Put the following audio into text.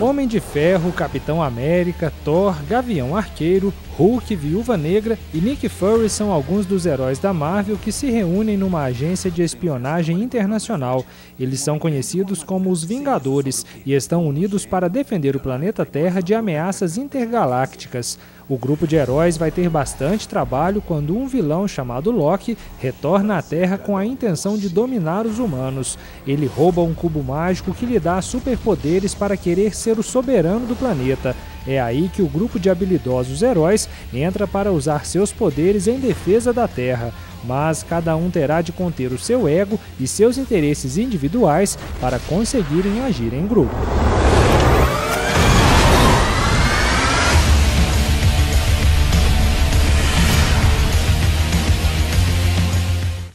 Homem de Ferro, Capitão América, Thor, Gavião Arqueiro, Hulk, Viúva Negra e Nick Fury são alguns dos heróis da Marvel que se reúnem numa agência de espionagem internacional. Eles são conhecidos como os Vingadores e estão unidos para defender o planeta Terra de ameaças intergalácticas. O grupo de heróis vai ter bastante trabalho quando um vilão chamado Loki retorna à Terra com a intenção de dominar os humanos. Ele rouba um cubo mágico que lhe dá superpoderes para querer ser o soberano do planeta. É aí que o grupo de habilidosos heróis entra para usar seus poderes em defesa da Terra. Mas cada um terá de conter o seu ego e seus interesses individuais para conseguirem agir em grupo.